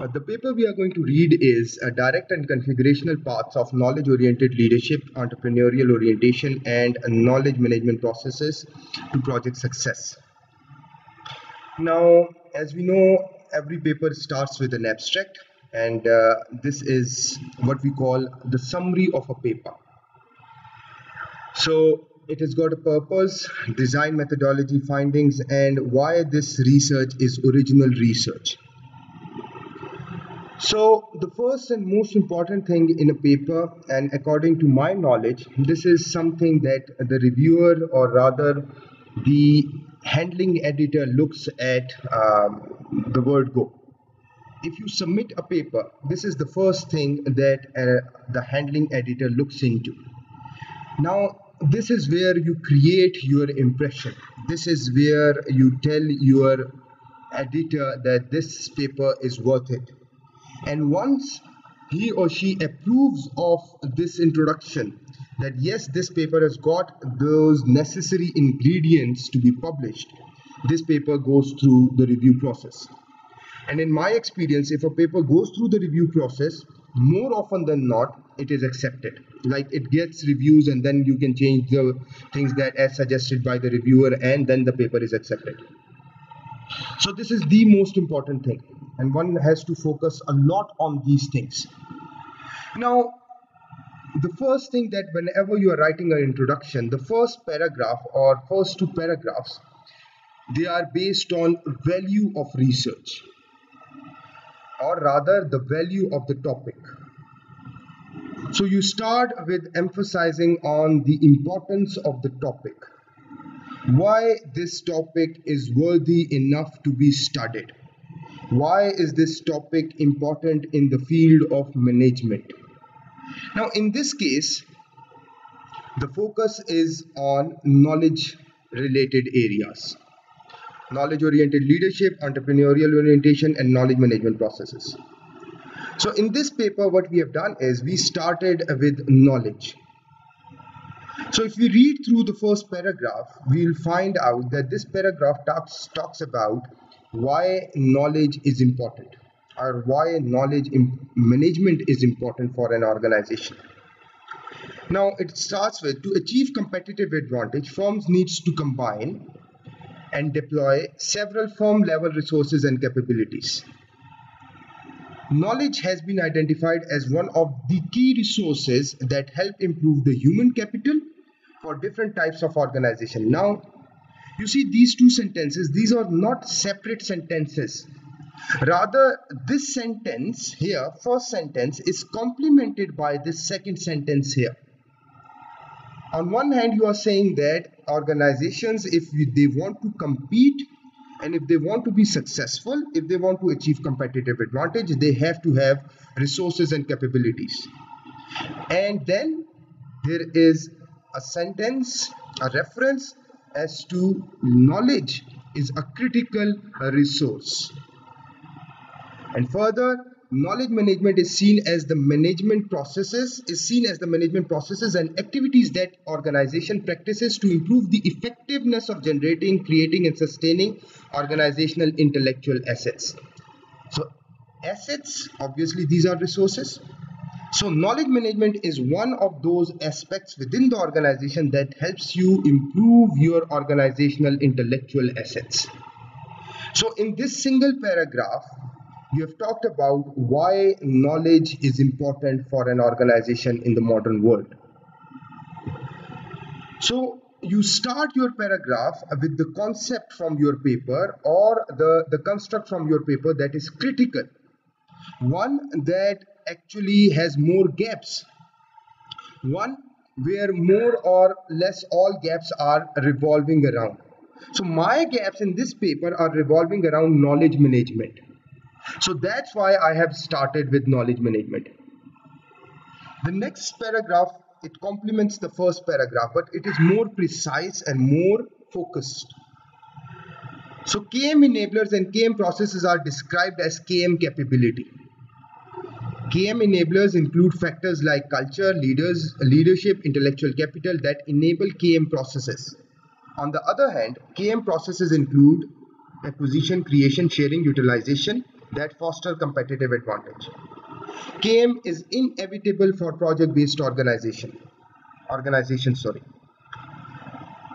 Uh, the paper we are going to read is uh, Direct and Configurational Paths of Knowledge Oriented Leadership, Entrepreneurial Orientation, and Knowledge Management Processes to Project Success. Now, as we know, every paper starts with an abstract, and uh, this is what we call the summary of a paper. So, it has got a purpose, design methodology findings, and why this research is original research. So the first and most important thing in a paper, and according to my knowledge, this is something that the reviewer or rather the handling editor looks at um, the word go. If you submit a paper, this is the first thing that uh, the handling editor looks into. Now, this is where you create your impression. This is where you tell your editor that this paper is worth it and once he or she approves of this introduction that yes this paper has got those necessary ingredients to be published this paper goes through the review process. And in my experience if a paper goes through the review process more often than not it is accepted. Like it gets reviews and then you can change the things that as suggested by the reviewer and then the paper is accepted so this is the most important thing and one has to focus a lot on these things. Now the first thing that whenever you are writing an introduction the first paragraph or first two paragraphs they are based on value of research or rather the value of the topic. So you start with emphasizing on the importance of the topic why this topic is worthy enough to be studied why is this topic important in the field of management? Now, in this case, the focus is on knowledge related areas knowledge oriented leadership, entrepreneurial orientation, and knowledge management processes. So, in this paper, what we have done is we started with knowledge. So, if we read through the first paragraph, we'll find out that this paragraph talks, talks about why knowledge is important or why knowledge management is important for an organization. Now it starts with to achieve competitive advantage, firms needs to combine and deploy several firm level resources and capabilities. Knowledge has been identified as one of the key resources that help improve the human capital for different types of organization. Now, you see these two sentences, these are not separate sentences. Rather, this sentence here, first sentence, is complemented by this second sentence here. On one hand, you are saying that organizations, if they want to compete and if they want to be successful, if they want to achieve competitive advantage, they have to have resources and capabilities. And then there is a sentence, a reference as to knowledge is a critical resource. And further, knowledge management is seen as the management processes is seen as the management processes and activities that organization practices to improve the effectiveness of generating creating and sustaining organizational intellectual assets so assets obviously these are resources so knowledge management is one of those aspects within the organization that helps you improve your organizational intellectual assets. So in this single paragraph, you have talked about why knowledge is important for an organization in the modern world. So you start your paragraph with the concept from your paper or the, the construct from your paper that is critical. One that actually has more gaps. One where more or less all gaps are revolving around. So my gaps in this paper are revolving around knowledge management. So that's why I have started with knowledge management. The next paragraph, it complements the first paragraph, but it is more precise and more focused. So KM enablers and KM processes are described as KM capability. KM enablers include factors like culture, leaders, leadership, intellectual capital that enable KM processes. On the other hand, KM processes include acquisition, creation, sharing, utilization, that foster competitive advantage. KM is inevitable for project-based organization. Organization, sorry.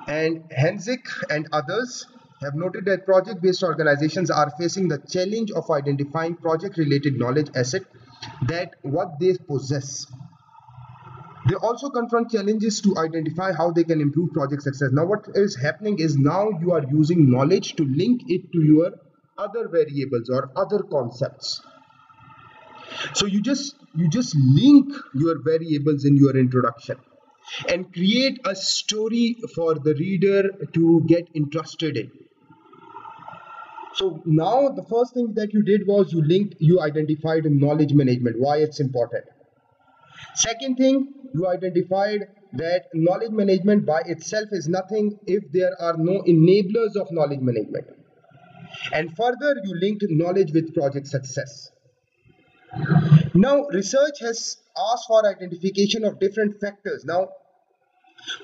And Hanzik and others have noted that project-based organizations are facing the challenge of identifying project-related knowledge asset that what they possess. They also confront challenges to identify how they can improve project success. Now what is happening is now you are using knowledge to link it to your other variables or other concepts. So you just you just link your variables in your introduction and create a story for the reader to get interested in. So now the first thing that you did was you linked, you identified knowledge management, why it's important. Second thing, you identified that knowledge management by itself is nothing if there are no enablers of knowledge management. And further, you linked knowledge with project success. Now, research has asked for identification of different factors. Now,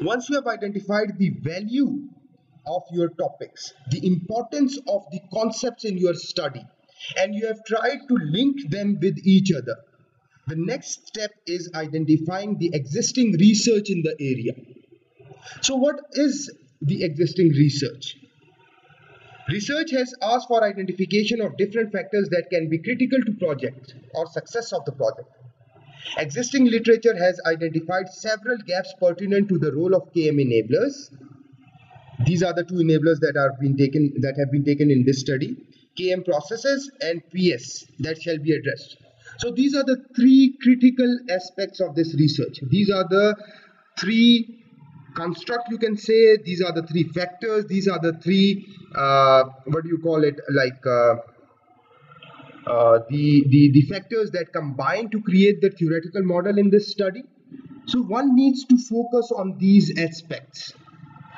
once you have identified the value of your topics, the importance of the concepts in your study, and you have tried to link them with each other, the next step is identifying the existing research in the area. So what is the existing research? Research has asked for identification of different factors that can be critical to project or success of the project. Existing literature has identified several gaps pertinent to the role of KM enablers. These are the two enablers that are being taken that have been taken in this study. KM processes and PS that shall be addressed. So these are the three critical aspects of this research. These are the three construct you can say these are the three factors these are the three uh, what do you call it like uh, uh, the, the the factors that combine to create the theoretical model in this study. So one needs to focus on these aspects.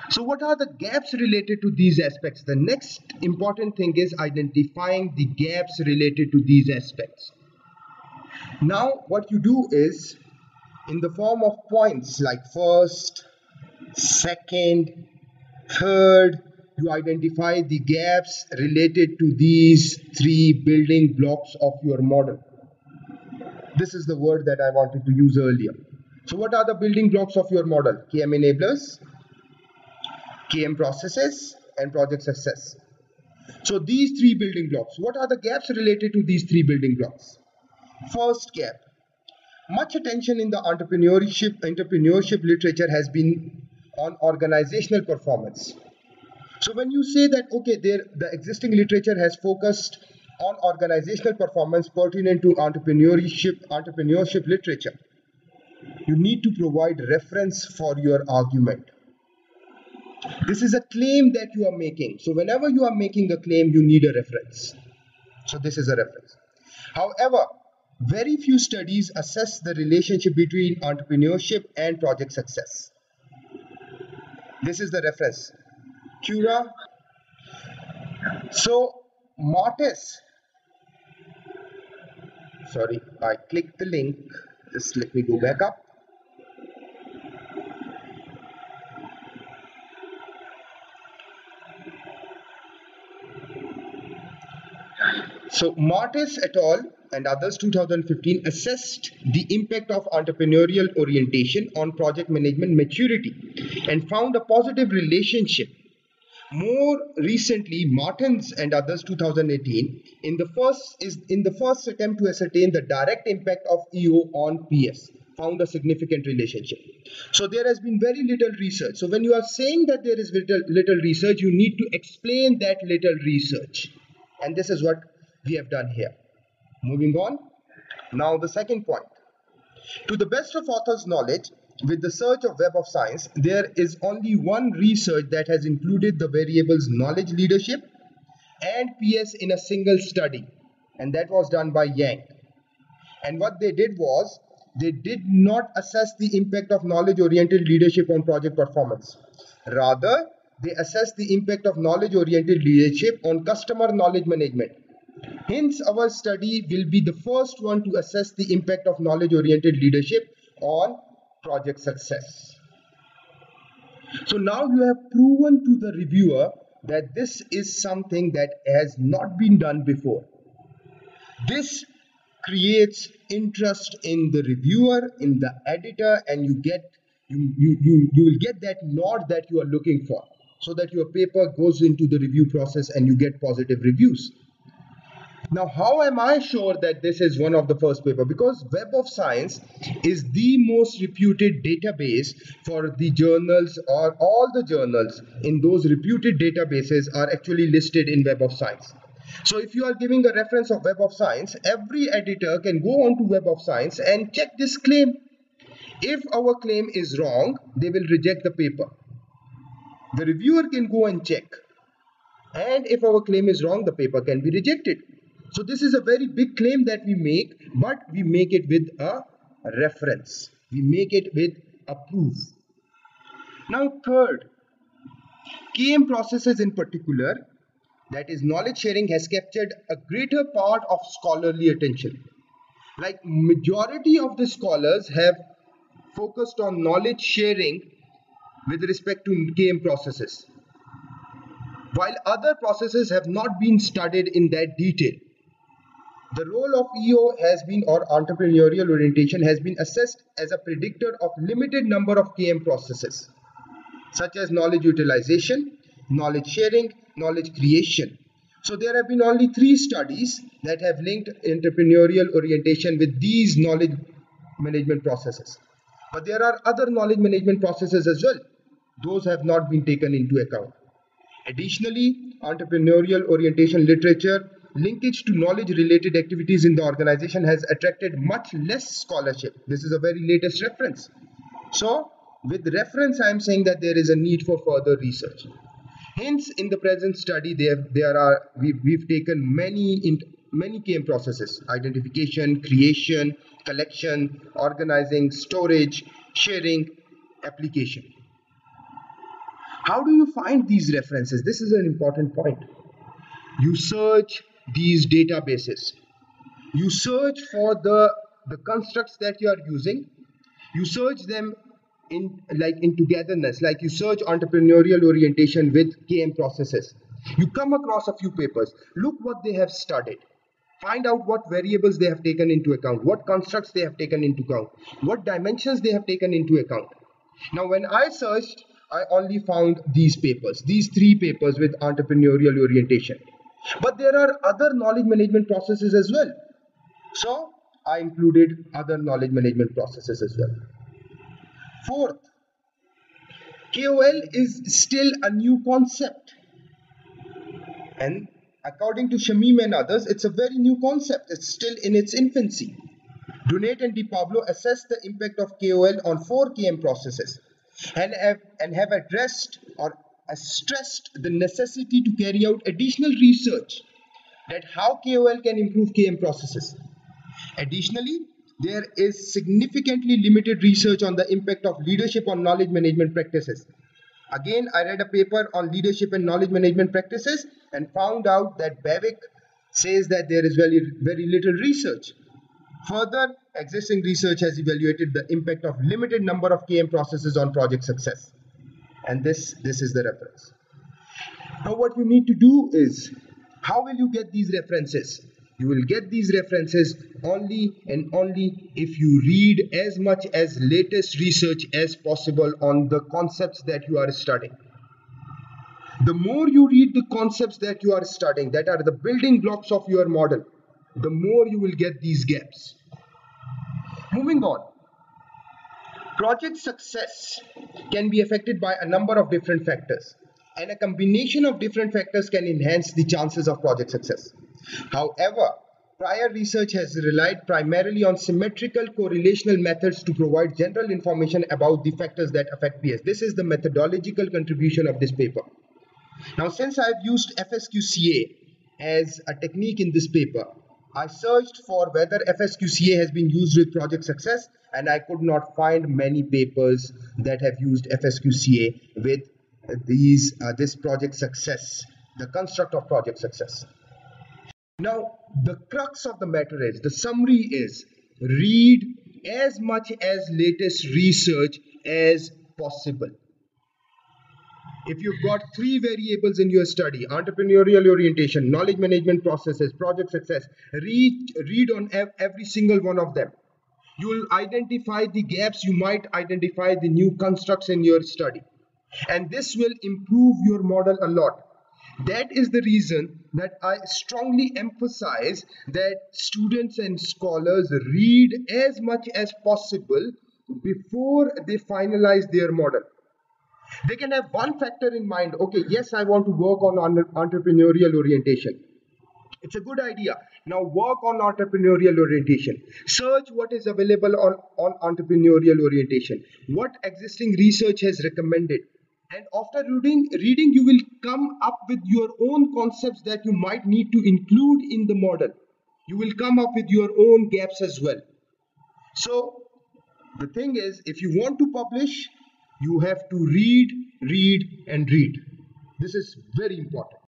So what are the gaps related to these aspects? The next important thing is identifying the gaps related to these aspects. Now what you do is in the form of points like first, second, third, you identify the gaps related to these three building blocks of your model. This is the word that I wanted to use earlier. So what are the building blocks of your model? KM enablers, KM processes, and project success. So these three building blocks, what are the gaps related to these three building blocks? First gap. Much attention in the entrepreneurship entrepreneurship literature has been on organizational performance. So when you say that okay, there the existing literature has focused on organizational performance pertinent to entrepreneurship entrepreneurship literature, you need to provide reference for your argument. This is a claim that you are making. So whenever you are making a claim, you need a reference. So this is a reference. However, very few studies assess the relationship between entrepreneurship and project success. This is the reference. Cura. So, mortis. Sorry, I clicked the link. Just let me go back up. So mortis et al and others 2015 assessed the impact of entrepreneurial orientation on project management maturity and found a positive relationship. More recently martins and others 2018 in the first is in the first attempt to ascertain the direct impact of eo on ps found a significant relationship. So there has been very little research. So when you are saying that there is little, little research you need to explain that little research. And this is what we have done here Moving on. Now the second point. To the best of author's knowledge, with the search of Web of Science, there is only one research that has included the variables knowledge leadership and PS in a single study. And that was done by Yang. And what they did was, they did not assess the impact of knowledge-oriented leadership on project performance. Rather, they assessed the impact of knowledge-oriented leadership on customer knowledge management Hence, our study will be the first one to assess the impact of knowledge-oriented leadership on project success. So now you have proven to the reviewer that this is something that has not been done before. This creates interest in the reviewer, in the editor, and you get you, you, you, you will get that nod that you are looking for so that your paper goes into the review process and you get positive reviews. Now, how am I sure that this is one of the first paper? Because Web of Science is the most reputed database for the journals or all the journals in those reputed databases are actually listed in Web of Science. So if you are giving a reference of Web of Science, every editor can go on to Web of Science and check this claim. If our claim is wrong, they will reject the paper. The reviewer can go and check. And if our claim is wrong, the paper can be rejected. So this is a very big claim that we make, but we make it with a reference. We make it with a proof. Now third, KM processes in particular, that is knowledge sharing has captured a greater part of scholarly attention. Like majority of the scholars have focused on knowledge sharing with respect to KM processes. While other processes have not been studied in that detail. The role of EO has been or entrepreneurial orientation has been assessed as a predictor of limited number of KM processes such as knowledge utilization, knowledge sharing, knowledge creation. So there have been only three studies that have linked entrepreneurial orientation with these knowledge management processes. But there are other knowledge management processes as well. Those have not been taken into account. Additionally, entrepreneurial orientation literature linkage to knowledge related activities in the organization has attracted much less scholarship. This is a very latest reference. So with reference, I am saying that there is a need for further research. Hence, in the present study, there, there are we've, we've taken many in, many KM processes: identification, creation, collection, organizing, storage, sharing, application. How do you find these references? This is an important point. You search these databases. You search for the, the constructs that you are using. You search them in like in togetherness, like you search entrepreneurial orientation with KM processes. You come across a few papers. Look what they have studied. Find out what variables they have taken into account, what constructs they have taken into account, what dimensions they have taken into account. Now, when I searched, I only found these papers, these three papers with entrepreneurial orientation. But there are other knowledge management processes as well. So I included other knowledge management processes as well. Fourth, KOL is still a new concept. And according to Shamim and others, it's a very new concept. It's still in its infancy. Donate and de Pablo assessed the impact of KOL on four KM processes and have, and have addressed or stressed the necessity to carry out additional research that how KOL can improve KM processes. Additionally, there is significantly limited research on the impact of leadership on knowledge management practices. Again, I read a paper on leadership and knowledge management practices and found out that Bewick says that there is very, very little research. Further, existing research has evaluated the impact of limited number of KM processes on project success and this this is the reference. Now what you need to do is how will you get these references? You will get these references only and only if you read as much as latest research as possible on the concepts that you are studying. The more you read the concepts that you are studying that are the building blocks of your model the more you will get these gaps. Moving on Project success can be affected by a number of different factors and a combination of different factors can enhance the chances of project success. However, prior research has relied primarily on symmetrical correlational methods to provide general information about the factors that affect PS. This is the methodological contribution of this paper. Now, since I've used FSQCA as a technique in this paper, I searched for whether FSQCA has been used with project success and I could not find many papers that have used FSQCA with these uh, this project success, the construct of project success. Now, the crux of the matter is, the summary is, read as much as latest research as possible. If you've got three variables in your study entrepreneurial orientation knowledge management processes project success read read on ev- every single one of them. You will identify the gaps you might identify the new constructs in your study. And this will improve your model a lot. That is the reason that i strongly emphasize that students and scholars read as much as possible before they finalize their model they can have one factor in mind. Okay yes i want to work on entrepreneurial orientation. It's a good idea. Now work on entrepreneurial orientation. Search what is available on, on entrepreneurial orientation. What existing research has recommended. And after reading reading you will come up with your own concepts that you might need to include in the model. You will come up with your own gaps as well. So the thing is if you want to publish you have to read, read, and read. This is very important.